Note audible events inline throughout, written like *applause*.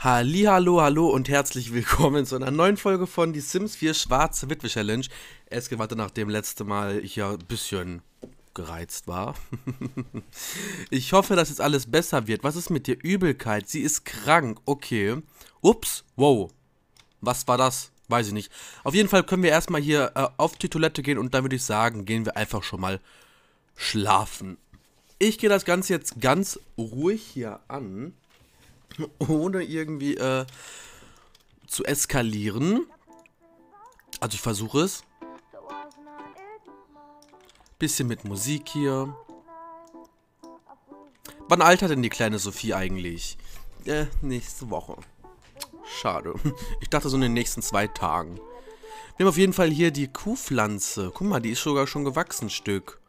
Hallo, hallo und herzlich willkommen zu einer neuen Folge von Die Sims 4 Schwarze Witwe Challenge. Es geht weiter, nachdem letzte Mal ich ja ein bisschen gereizt war. *laughs* ich hoffe, dass jetzt alles besser wird. Was ist mit dir? Übelkeit. Sie ist krank. Okay. Ups. Wow. Was war das? Weiß ich nicht. Auf jeden Fall können wir erstmal hier äh, auf die Toilette gehen und dann würde ich sagen, gehen wir einfach schon mal schlafen. Ich gehe das Ganze jetzt ganz ruhig hier an, *laughs* ohne irgendwie äh, zu eskalieren. Also ich versuche es. Bisschen mit Musik hier. Wann altert denn die kleine Sophie eigentlich? Äh, nächste Woche. Schade. *laughs* Ich dachte so in den nächsten zwei Tagen. Wir haben auf jeden Fall hier die Kuhpflanze. Guck mal, die ist sogar schon gewachsen, Stück.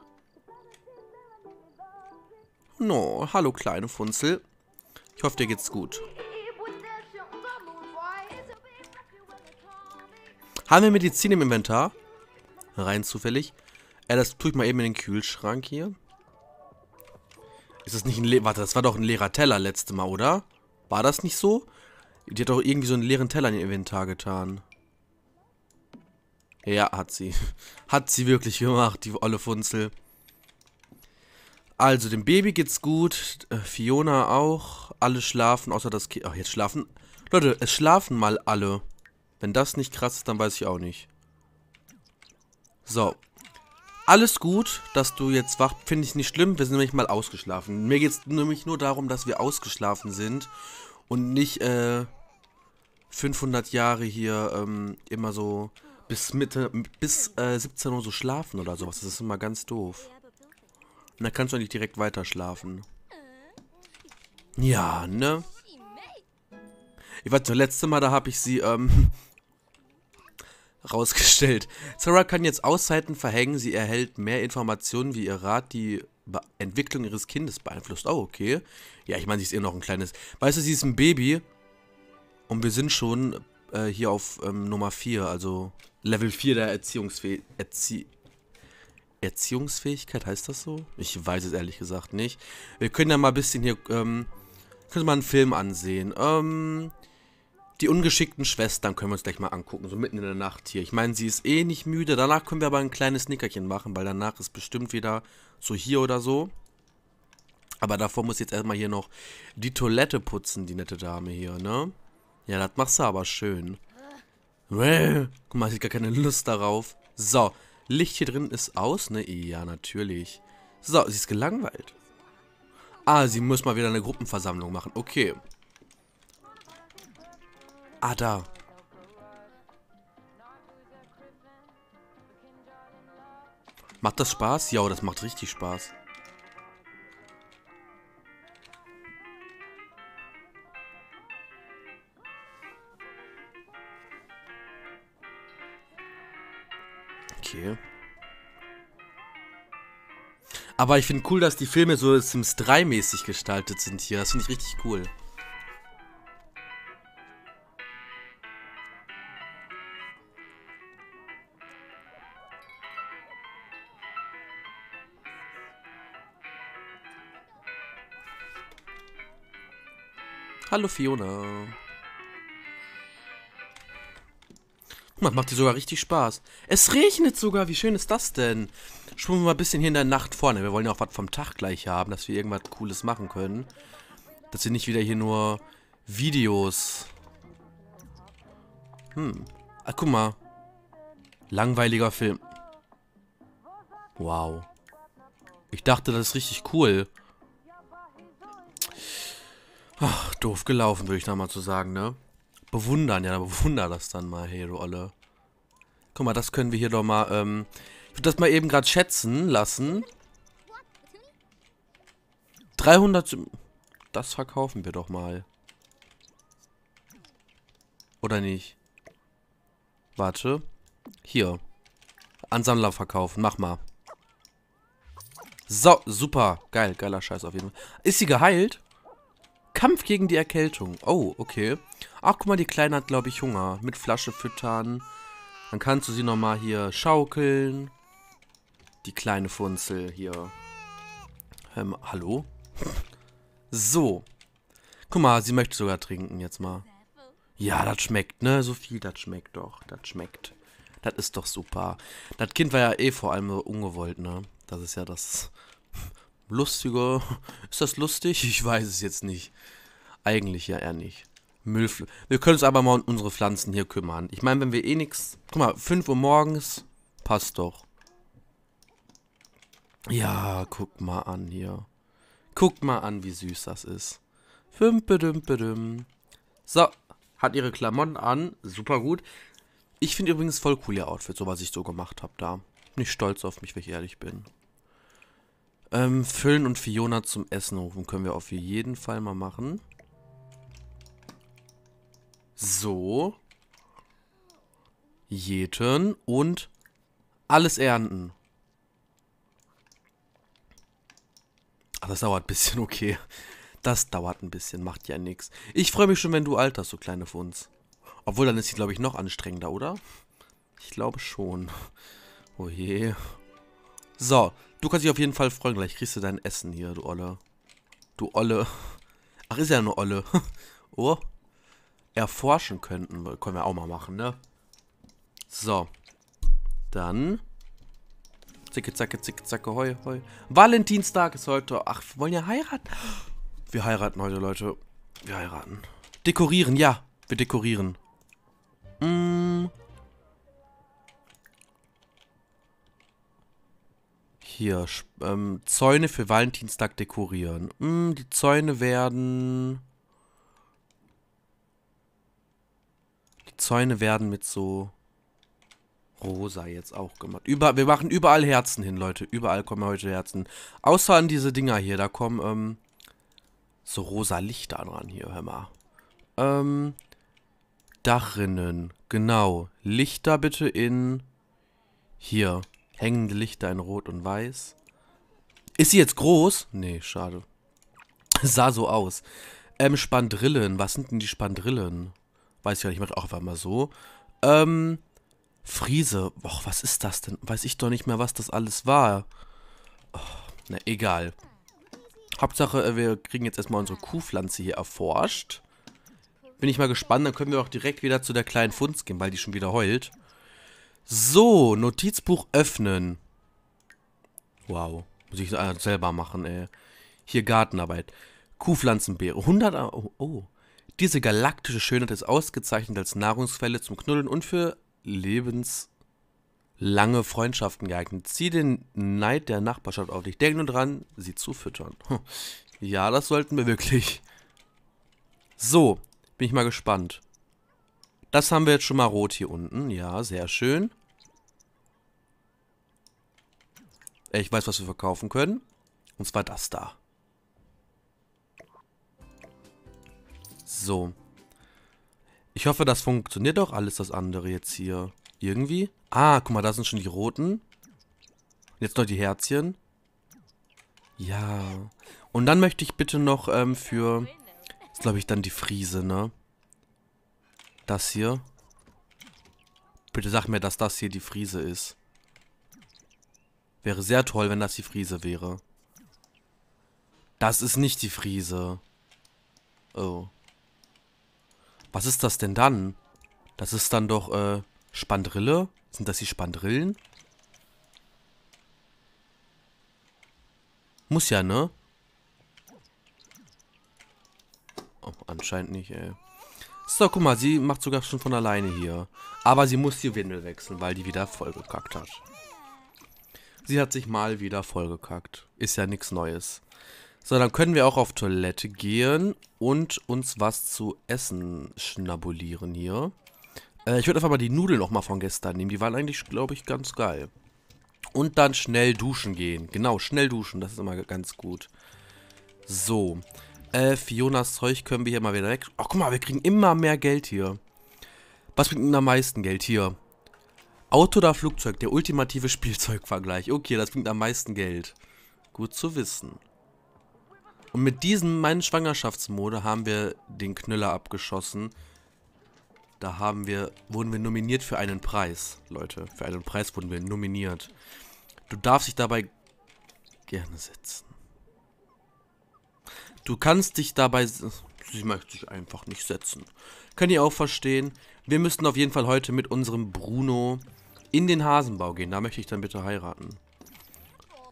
No, hallo kleine Funzel. Ich hoffe, dir geht's gut. Haben wir Medizin im Inventar? Rein zufällig. Äh, das tue ich mal eben in den Kühlschrank hier. Ist das nicht ein... Le Warte, das war doch ein leerer Teller letzte Mal, oder? War das nicht so? Die hat doch irgendwie so einen leeren Teller in ihr Inventar getan. Ja, hat sie. *laughs* Hat sie wirklich gemacht, die olle Funzel. Also, dem Baby geht's gut. Äh, Fiona auch. Alle schlafen, außer das Kind. Ach, jetzt schlafen. Leute, es schlafen mal alle. Wenn das nicht krass ist, dann weiß ich auch nicht. So. Alles gut, dass du jetzt wach finde ich nicht schlimm. Wir sind nämlich mal ausgeschlafen. Mir geht's nämlich nur darum, dass wir ausgeschlafen sind. Und nicht, äh, 500 Jahre hier ähm, immer so bis Mitte, bis äh, 17 Uhr so schlafen oder sowas. Das ist immer ganz doof. Und dann kannst du nicht direkt weiter schlafen. Ja, ne? Ich weiß, das letzte Mal, da habe ich sie, ähm, *laughs* rausgestellt. Sarah kann jetzt Auszeiten verhängen. Sie erhält mehr Informationen, wie ihr Rat die Be Entwicklung ihres Kindes beeinflusst. Oh, okay. Ja, ich meine, sie ist eh noch ein kleines... Weißt du, sie ist ein Baby und wir sind schon äh, hier auf ähm, Nummer 4, also Level 4 der Erziehungsfäh Erzie Erziehungsfähigkeit, heißt das so? Ich weiß es ehrlich gesagt nicht. Wir können ja mal ein bisschen hier, ähm, können mal einen Film ansehen. Ähm, die ungeschickten Schwestern können wir uns gleich mal angucken, so mitten in der Nacht hier. Ich meine, sie ist eh nicht müde. Danach können wir aber ein kleines Nickerchen machen, weil danach ist bestimmt wieder so hier oder so. Aber davor muss jetzt erstmal hier noch die Toilette putzen, die nette Dame hier, ne? Ja, das machst du aber schön. Guck mal, ich habe gar keine Lust darauf. So, Licht hier drin ist aus, ne? Ja, natürlich. So, sie ist gelangweilt. Ah, sie muss mal wieder eine Gruppenversammlung machen. Okay. Ah, da. Macht das Spaß? Ja, das macht richtig Spaß. Okay. Aber ich finde cool, dass die Filme so Sims 3 mäßig gestaltet sind hier. Das finde ich richtig cool. Hallo Fiona. Mal, macht dir sogar richtig Spaß. Es regnet sogar, wie schön ist das denn? Schwimmen wir mal ein bisschen hier in der Nacht vorne. Wir wollen ja auch was vom Tag gleich haben, dass wir irgendwas Cooles machen können. Dass wir nicht wieder hier nur Videos... Hm. Ach, guck mal. Langweiliger Film. Wow. Ich dachte, das ist richtig cool. Ach, doof gelaufen, würde ich da mal zu sagen, ne? bewundern. Ja, bewunder das dann mal, hey, du Olle. Guck mal, das können wir hier doch mal, ähm... Ich würde das mal eben gerade schätzen lassen. 300... Das verkaufen wir doch mal. Oder nicht? Warte. Hier. Ansammler verkaufen. Mach mal. So, super. Geil, geiler Scheiß auf jeden Fall. Ist sie geheilt? Kampf gegen die Erkältung. Oh, okay. Ach, guck mal, die Kleine hat, glaube ich, Hunger. Mit Flasche füttern. Dann kannst du sie nochmal hier schaukeln. Die kleine Funzel hier. Ähm, hallo? So. Guck mal, sie möchte sogar trinken jetzt mal. Ja, das schmeckt, ne? So viel, das schmeckt doch. Das schmeckt. Das ist doch super. Das Kind war ja eh vor allem ungewollt, ne? Das ist ja das Lustige. *laughs* Ist das lustig? Ich weiß es jetzt nicht. Eigentlich ja eher nicht. Müllfl Wir können uns aber mal um unsere Pflanzen hier kümmern. Ich meine, wenn wir eh nichts... Guck mal, 5 Uhr morgens. Passt doch. Ja, guck mal an hier. Guck mal an, wie süß das ist. Fümpedumpedum. So, hat ihre Klamotten an. Super gut. Ich finde übrigens voll cool ihr Outfit, so was ich so gemacht habe da. Bin ich stolz auf mich, wenn ich ehrlich bin. Ähm, Füllen und Fiona zum Essen rufen können wir auf jeden Fall mal machen. So. Jäten und alles ernten. Ach, das dauert ein bisschen, *laughs* okay. Das dauert ein bisschen, macht ja nichts. Ich freue mich schon, wenn du alterst, so kleine Funds. Obwohl, dann ist sie, glaube ich, noch anstrengender, oder? Ich glaube schon. Oh je. So, du kannst dich auf jeden Fall freuen. Gleich kriegst du dein Essen hier, du Olle. Du Olle. Ach, ist ja eine Olle. *laughs* oh. Erforschen könnten. Können wir auch mal machen, ne? So. Dann. Zicke, zacke, zicke, zacke, hoi, hoi. Valentinstag ist heute. Ach, wir wollen ja heiraten. Wir heiraten heute, Leute. Wir heiraten. Dekorieren, ja. Wir dekorieren. Mm. Hier, ähm, Zäune für Valentinstag dekorieren. Mm, die Zäune werden... Zäune werden mit so rosa jetzt auch gemacht. Über, wir machen überall Herzen hin, Leute. Überall kommen heute Herzen. Außer an diese Dinger hier. Da kommen, ähm, so rosa Lichter dran hier, hör mal. Ähm, Dachrinnen. Genau. Lichter bitte in... Hier. Hängende Lichter in Rot und Weiß. Ist sie jetzt groß? Nee, schade. *laughs* Sah so aus. Ähm, Spandrillen. Was sind denn die Spandrillen? Weiß ich ja nicht, ich mach auch einfach mal so. Ähm, Friese. Och, was ist das denn? Weiß ich doch nicht mehr, was das alles war. Oh, na, egal. Hauptsache, äh, wir kriegen jetzt erstmal unsere Kuhpflanze hier erforscht. Bin ich mal gespannt, dann können wir auch direkt wieder zu der kleinen Funz gehen, weil die schon wieder heult. So, Notizbuch öffnen. Wow, muss ich selber machen, ey. Hier Gartenarbeit. Kuhpflanzenbeere. 100... Oh, oh. Diese galaktische Schönheit ist ausgezeichnet als Nahrungsquelle zum Knuddeln und für lebenslange Freundschaften geeignet. Zieh den Neid der Nachbarschaft auf dich. Denk nur dran, sie zu füttern. Hm. Ja, das sollten wir wirklich. So, bin ich mal gespannt. Das haben wir jetzt schon mal rot hier unten. Ja, sehr schön. Ich weiß, was wir verkaufen können. Und zwar das da. So. Ich hoffe, das funktioniert auch alles, das andere jetzt hier. Irgendwie. Ah, guck mal, da sind schon die roten. Jetzt noch die Herzchen. Ja. Und dann möchte ich bitte noch ähm, für ist, glaube ich, dann die Friese, ne? Das hier. Bitte sag mir, dass das hier die Friese ist. Wäre sehr toll, wenn das die Friese wäre. Das ist nicht die Friese. Oh. Was ist das denn dann? Das ist dann doch, äh, Spandrille? Sind das die Spandrillen? Muss ja, ne? Oh, anscheinend nicht, ey. So, guck mal, sie macht sogar schon von alleine hier. Aber sie muss die Windel wechseln, weil die wieder vollgekackt hat. Sie hat sich mal wieder vollgekackt. Ist ja nichts Neues. So, dann können wir auch auf Toilette gehen und uns was zu essen schnabulieren hier. Äh, ich würde einfach mal die Nudeln nochmal von gestern nehmen. Die waren eigentlich, glaube ich, ganz geil. Und dann schnell duschen gehen. Genau, schnell duschen. Das ist immer ganz gut. So. Äh, Fionas Zeug können wir hier mal wieder weg. Ach, guck mal, wir kriegen immer mehr Geld hier. Was bringt denn am meisten Geld hier? Auto oder Flugzeug? Der ultimative *laughs* Spielzeugvergleich. Okay, das bringt am meisten Geld. Gut zu wissen. Und mit diesem, meinen Schwangerschaftsmode, haben wir den Knüller abgeschossen. Da haben wir, wurden wir nominiert für einen Preis, Leute. Für einen Preis wurden wir nominiert. Du darfst dich dabei gerne setzen. Du kannst dich dabei... Sie möchte sich einfach nicht setzen. Könnt ihr auch verstehen. Wir müssten auf jeden Fall heute mit unserem Bruno in den Hasenbau gehen. Da möchte ich dann bitte heiraten.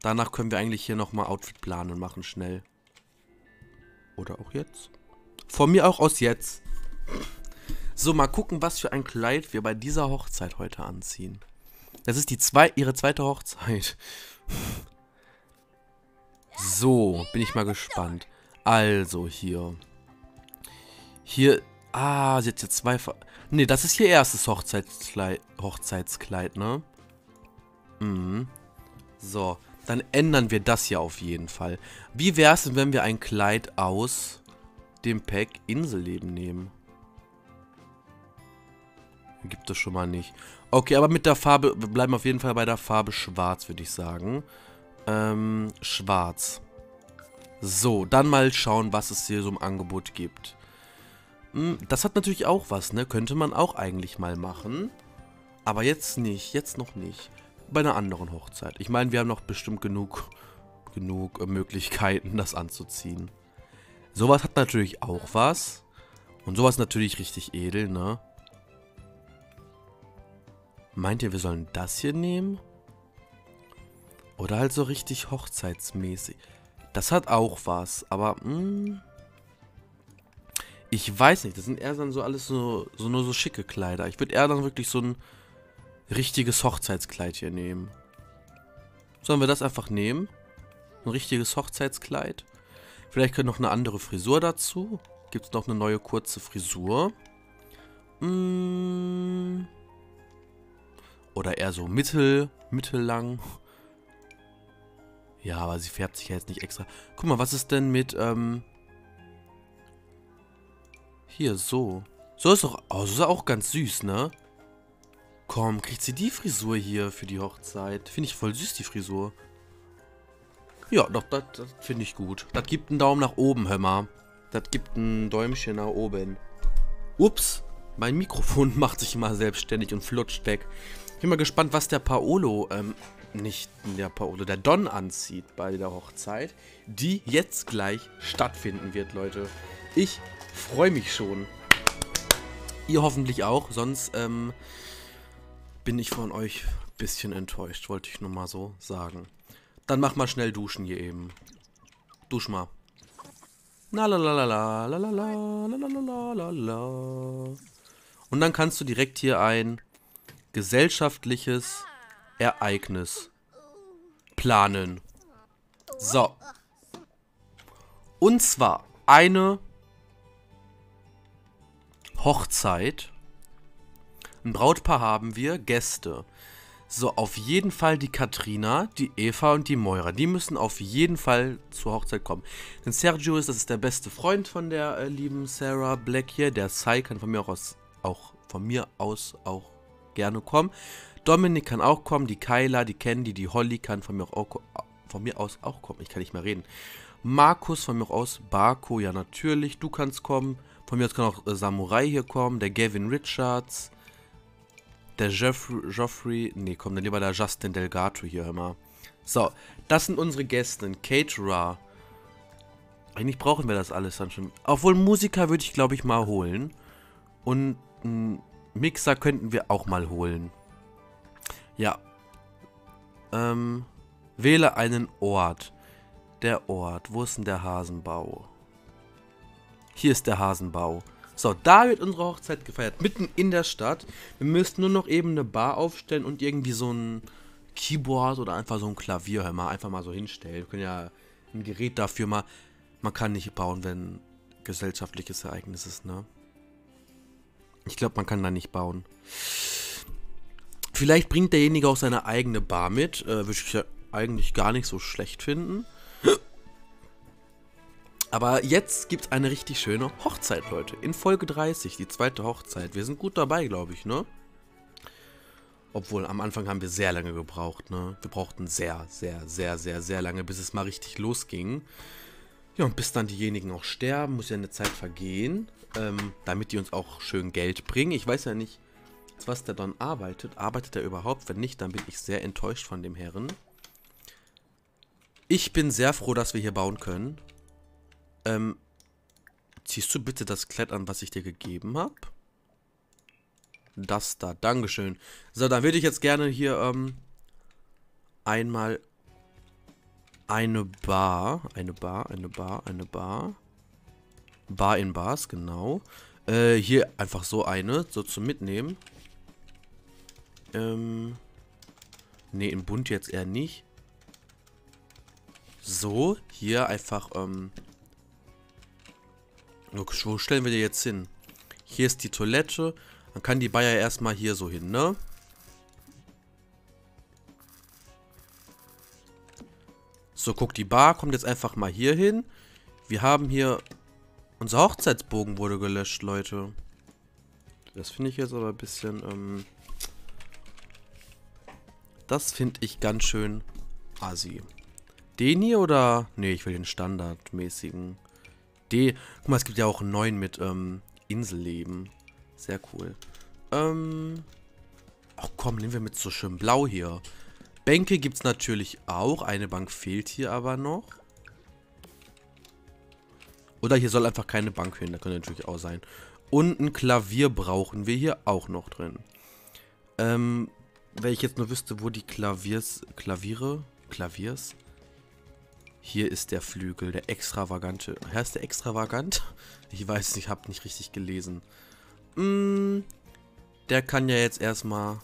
Danach können wir eigentlich hier nochmal Outfit planen und machen schnell. Oder auch jetzt. Von mir auch aus jetzt. So, mal gucken, was für ein Kleid wir bei dieser Hochzeit heute anziehen. Das ist die zwei, ihre zweite Hochzeit. So, bin ich mal gespannt. Also, hier. Hier, ah, sie hat jetzt zwei... Ne, das ist ihr erstes Hochzeitskleid, Hochzeitskleid, ne? Mhm. So, dann ändern wir das hier auf jeden Fall. Wie wäre es wenn wir ein Kleid aus dem Pack Inselleben nehmen? Gibt es schon mal nicht. Okay, aber mit der Farbe, wir bleiben auf jeden Fall bei der Farbe schwarz, würde ich sagen. Ähm, schwarz. So, dann mal schauen, was es hier so im Angebot gibt. Hm, das hat natürlich auch was, ne? Könnte man auch eigentlich mal machen. Aber jetzt nicht, jetzt noch nicht. Bei einer anderen Hochzeit. Ich meine, wir haben noch bestimmt genug, genug äh, Möglichkeiten, das anzuziehen. Sowas hat natürlich auch was. Und sowas natürlich richtig edel, ne? Meint ihr, wir sollen das hier nehmen? Oder halt so richtig hochzeitsmäßig. Das hat auch was, aber mh, hm, ich weiß nicht. Das sind eher dann so alles so, so nur so schicke Kleider. Ich würde eher dann wirklich so ein richtiges Hochzeitskleid hier nehmen. Sollen wir das einfach nehmen? Ein richtiges Hochzeitskleid. Vielleicht können noch eine andere Frisur dazu. Gibt es noch eine neue kurze Frisur? Mmh. Oder eher so mittel, mittellang. Ja, aber sie färbt sich ja jetzt nicht extra. Guck mal, was ist denn mit, ähm... Hier, so. So ist doch... Oh, das ist auch ganz süß, ne? Komm, kriegt sie die Frisur hier für die Hochzeit? Finde ich voll süß, die Frisur. Ja, doch, das, finde ich gut. Das gibt einen Daumen nach oben, hör mal. Das gibt ein Däumchen nach oben. Ups, mein Mikrofon *laughs* macht sich immer selbstständig und flutscht weg. Ich bin mal gespannt, was der Paolo, ähm, nicht der Paolo, der Don anzieht bei der Hochzeit, die jetzt gleich stattfinden wird, Leute. Ich freue mich schon. Ihr hoffentlich auch, sonst ähm, bin ich von euch ein bisschen enttäuscht, wollte ich nur mal so sagen. Dann mach mal schnell duschen hier eben. Dusch mal. Na la la la la la la la la la la. Und dann kannst du direkt hier ein gesellschaftliches Ereignis planen. So. Und zwar eine Hochzeit. Ein Brautpaar haben wir, Gäste. So, auf jeden Fall die Katrina, die Eva und die Moira. Die müssen auf jeden Fall zur Hochzeit kommen. Denn Sergio ist, das ist der beste Freund von der äh, lieben Sarah Black hier. Der Sai kann von mir aus, auch von mir aus auch gerne kommen. Dominik kann auch kommen, die Kyla, die Candy, die Holly kann von mir, auch, von mir aus auch kommen. Ich kann nicht mehr reden. Markus von mir aus, Barco, ja natürlich, du kannst kommen. Von mir aus kann auch äh, Samurai hier kommen, der Gavin Richards, der Geoffrey, Geoffrey, nee, komm, dann lieber der Justin Delgato hier immer. So, das sind unsere Gäste, Caterer. Eigentlich brauchen wir das alles dann schon. Obwohl, Musiker würde ich, glaube ich, mal holen. Und einen Mixer könnten wir auch mal holen. Ja. Ähm, wähle einen Ort. Der Ort. Wo ist denn der Hasenbau? Hier ist der Hasenbau. So, da wird unsere Hochzeit gefeiert. Mitten in der Stadt. Wir müssen nur noch eben eine Bar aufstellen und irgendwie so ein Keyboard oder einfach so ein Klavier hör mal, einfach mal so hinstellen. Wir können ja ein Gerät dafür mal. Man kann nicht bauen, wenn gesellschaftliches Ereignis ist, ne? Ich glaube, man kann da nicht bauen. Vielleicht bringt derjenige auch seine eigene Bar mit. Äh, würde ich ja eigentlich gar nicht so schlecht finden. Aber jetzt gibt es eine richtig schöne Hochzeit, Leute. In Folge 30, die zweite Hochzeit. Wir sind gut dabei, glaube ich, ne? Obwohl, am Anfang haben wir sehr lange gebraucht, ne? Wir brauchten sehr, sehr, sehr, sehr, sehr lange, bis es mal richtig losging. Ja, und bis dann diejenigen auch sterben, muss ja eine Zeit vergehen ähm, damit die uns auch schön Geld bringen. Ich weiß ja nicht, was der Don arbeitet. Arbeitet er überhaupt? Wenn nicht, dann bin ich sehr enttäuscht von dem Herren. Ich bin sehr froh, dass wir hier bauen können. Ähm, Ziehst du bitte das Kleid an, was ich dir gegeben habe? Das da, Dankeschön. So, dann würde ich jetzt gerne hier ähm, einmal eine Bar, eine Bar, eine Bar, eine Bar. Bar in Bars, genau. Äh, hier einfach so eine, so zum Mitnehmen. Ähm, ne, im Bund jetzt eher nicht. So, hier einfach, ähm, wo stellen wir die jetzt hin? Hier ist die Toilette. Dann kann die Bayer erstmal hier so hin, ne? So, guck, die Bar kommt jetzt einfach mal hier hin. Wir haben hier... Unser Hochzeitsbogen wurde gelöscht, Leute. Das finde ich jetzt aber ein bisschen... Ähm, das finde ich ganz schön assi. Den hier oder... Ne, ich will den standardmäßigen. D. Guck mal, es gibt ja auch einen neuen mit ähm, Inselleben. Sehr cool. Ähm. Ach komm, nehmen wir mit so schön blau hier. Bänke gibt es natürlich auch. Eine Bank fehlt hier aber noch. Oder hier soll einfach keine Bank hin. Da könnte natürlich auch sein. Und ein Klavier brauchen wir hier auch noch drin. Ähm, wenn ich jetzt nur wüsste, wo die Klaviers, Klaviere, Klaviers, hier ist der Flügel, der extravagante. Heißt der extravagant? Ich weiß nicht, hab nicht richtig gelesen. Mm, der kann ja jetzt erstmal...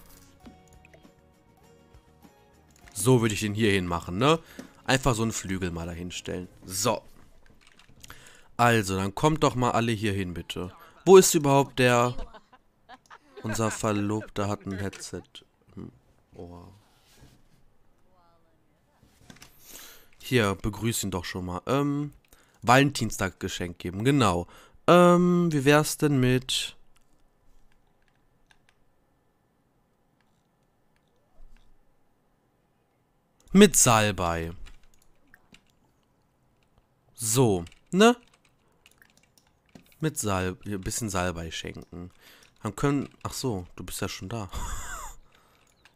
So würde ich den hier hin machen, ne? Einfach so einen Flügel mal dahinstellen. So. Also, dann kommt doch mal alle hier hin, bitte. Wo ist überhaupt der... Unser Verlobter hat ein Headset. Hm. Oh. Hier, begrüß ihn doch schon mal. Ähm, Valentinstag Geschenk geben, genau. Ähm, wie wär's denn mit... Mit Salbei. So, ne? Mit Salbei, ein bisschen Salbei schenken. Dann können, ach so, du bist ja schon da. *laughs*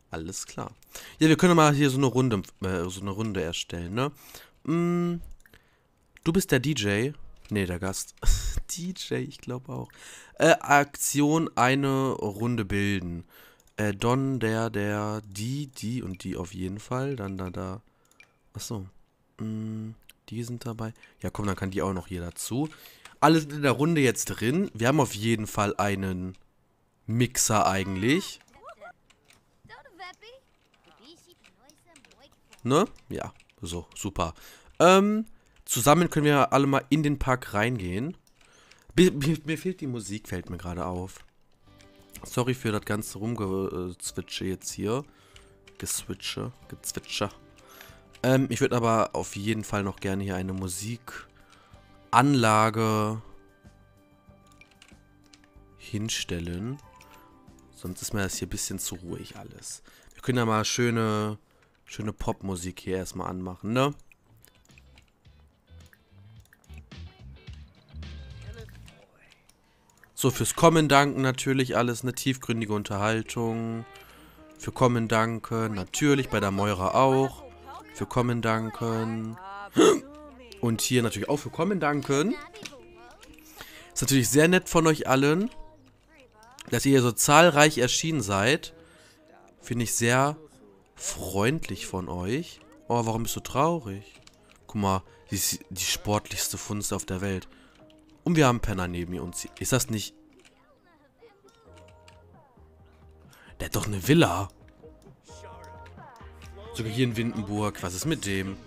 Alles klar. Ja, wir können mal hier so eine Runde, äh, so eine Runde erstellen, ne? Mm, du bist der DJ. Ne, der Gast. *laughs* DJ, ich glaube auch. Äh, Aktion eine Runde bilden. Äh, Don, der, der, die, die und die auf jeden Fall. Dann da, da. Achso. Mm, die sind dabei. Ja, komm, dann kann die auch noch hier dazu. Alle sind in der Runde jetzt drin. Wir haben auf jeden Fall einen Mixer eigentlich. Ne? Ja, so, super. Ähm, zusammen können wir alle mal in den Park reingehen. Mir, mir fehlt die Musik, fällt mir gerade auf. Sorry für das ganze Rumgezwitsche jetzt hier. Geswitche, gezwitscher. Ähm, ich würde aber auf jeden Fall noch gerne hier eine Musikanlage hinstellen. Sonst ist mir das hier ein bisschen zu ruhig alles. Wir können ja mal schöne Schöne Popmusik hier erstmal anmachen, ne? So, fürs Kommen danken natürlich alles, eine tiefgründige Unterhaltung. Für Kommen danken, natürlich bei der Moira auch. Für Kommen danken. *gasps* Und hier natürlich auch für Kommen danken. Ist natürlich sehr nett von euch allen, dass ihr hier so zahlreich erschienen seid. Finde ich sehr freundlich von euch. Oh, warum bist du traurig? Guck mal, die die sportlichste Funst auf der Welt. Und wir haben Penner neben uns. Ist das nicht... Der hat doch eine Villa. Sogar hier in Windenburg. Was ist mit dem?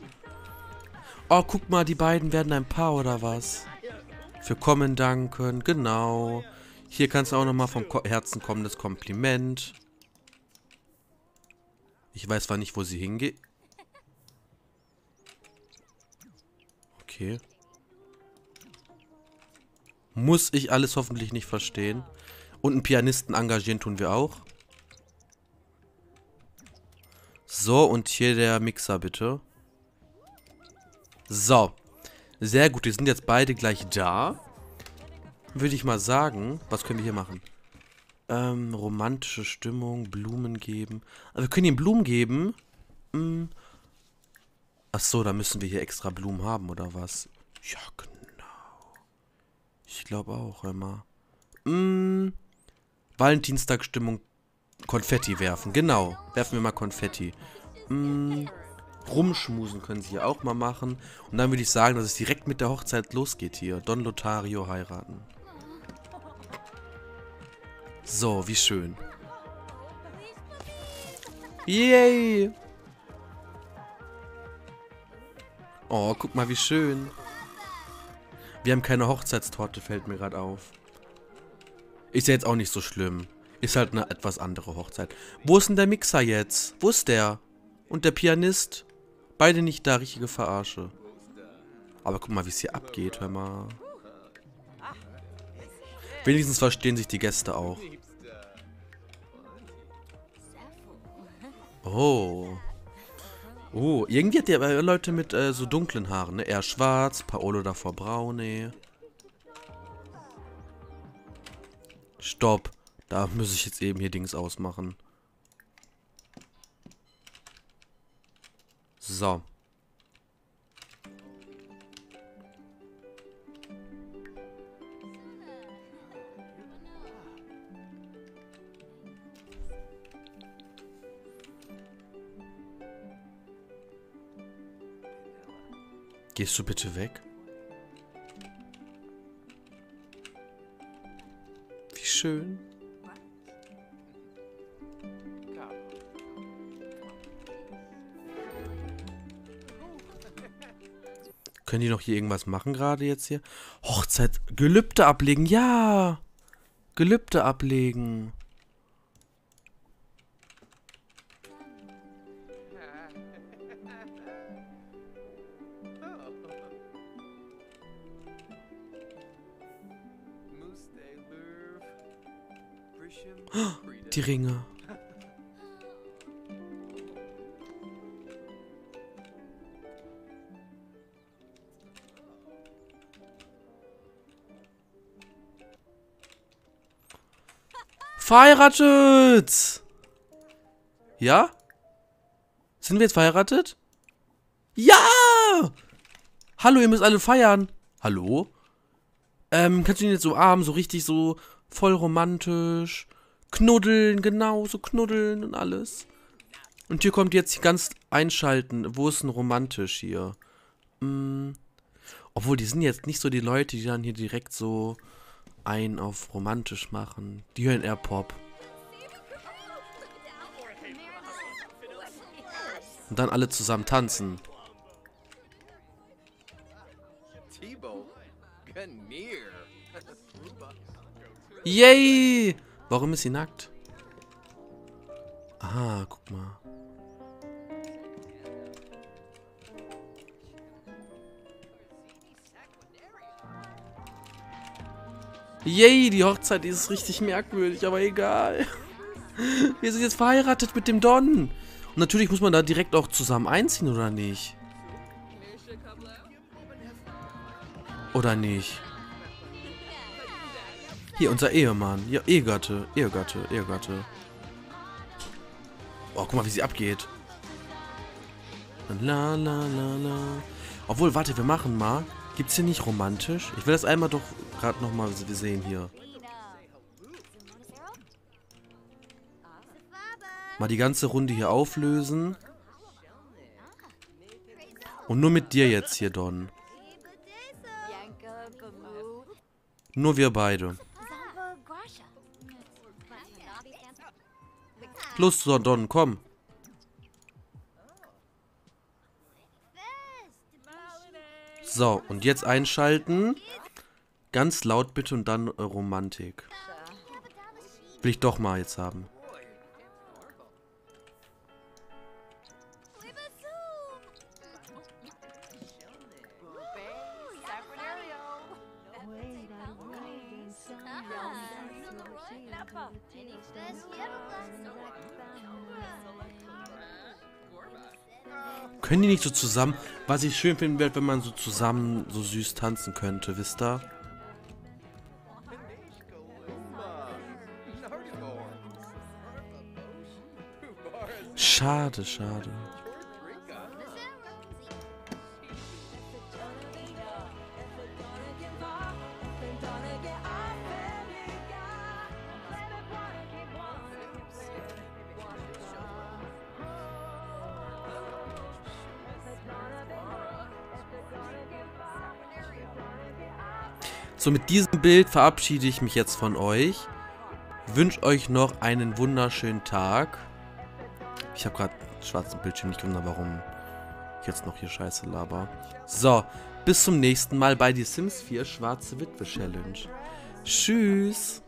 Oh, guck mal, die beiden werden ein Paar oder was? Für Kommen danken, genau. Hier kannst du auch nochmal vom Herzen kommendes Kompliment. Ich weiß zwar nicht, wo sie hingeht. Okay. Muss ich alles hoffentlich nicht verstehen. Und einen Pianisten engagieren tun wir auch. So, und hier der Mixer, bitte. So. Sehr gut, die sind jetzt beide gleich da. Würde ich mal sagen, was können wir hier machen? Ähm, romantische Stimmung, Blumen geben. Aber wir können ihm Blumen geben. Hm. Ach so, da müssen wir hier extra Blumen haben, oder was? Ja, genau. Ich glaube auch, hör mal. Mm, Valentinstagsstimmung Konfetti werfen. Genau. Werfen wir mal Konfetti. Mm, rumschmusen können sie hier auch mal machen. Und dann würde ich sagen, dass es direkt mit der Hochzeit losgeht hier. Don Lotario heiraten. So, wie schön. Yay! Oh, guck mal, wie schön. Wir haben keine Hochzeitstorte, fällt mir gerade auf. Ist ja jetzt auch nicht so schlimm. Ist halt eine etwas andere Hochzeit. Wo ist denn der Mixer jetzt? Wo ist der? Und der Pianist? Beide nicht da, richtige Verarsche. Aber guck mal, wie es hier abgeht, hör mal. Wenigstens verstehen sich die Gäste auch. Oh. Oh, irgendwie hat der äh, Leute mit äh, so dunklen Haaren, ne? Er schwarz, Paolo davor braun, ne? Stopp. Da muss ich jetzt eben hier Dings ausmachen. So. Gehst du bitte weg? Wie schön. Können die noch hier irgendwas machen gerade jetzt hier? Hochzeit, Gelübde ablegen, ja. Gelübde ablegen. Die Ringe. Verheiratet! Ja? Sind wir jetzt verheiratet? Ja! Hallo, ihr müsst alle feiern. Hallo? Ähm, kannst du ihn jetzt so arm, so richtig so voll romantisch? Knuddeln, genau, so knuddeln und alles. Und hier kommt jetzt ganz einschalten. Wo ist denn romantisch hier? Hm. Obwohl, die sind jetzt nicht so die Leute, die dann hier direkt so ein auf romantisch machen. Die hören eher Pop. Und dann alle zusammen tanzen. *laughs* Yay! Warum ist sie nackt? Ah, guck mal. Yay, die Hochzeit ist richtig merkwürdig, aber egal. *laughs* Wir sind jetzt verheiratet mit dem Don. Und natürlich muss man da direkt auch zusammen einziehen, oder nicht? Oder nicht? Hier, unser Ehemann. Ja, Ehegatte, Ehegatte, Ehegatte. Oh, guck mal, wie sie abgeht. La, la, la, la. Obwohl, warte, wir machen mal. Gibt's hier nicht romantisch? Ich will das einmal doch gerade nochmal sehen hier. Mal die ganze Runde hier auflösen. Und nur mit dir jetzt hier, Don. Nur wir beide. Los, Don, komm. So, und jetzt einschalten. Ganz laut bitte und dann Romantik. Will ich doch mal jetzt haben. Können die nicht so zusammen... Was ich schön finden werde, wenn man so zusammen so süß tanzen könnte, wisst ihr? Schade, schade. Mit diesem Bild verabschiede ich mich jetzt von euch. Wünsche euch noch einen wunderschönen Tag. Ich habe gerade einen schwarzen Bildschirm. Ich wundere, warum ich jetzt noch hier Scheiße laber. So, bis zum nächsten Mal bei die Sims 4 Schwarze Witwe Challenge. Tschüss.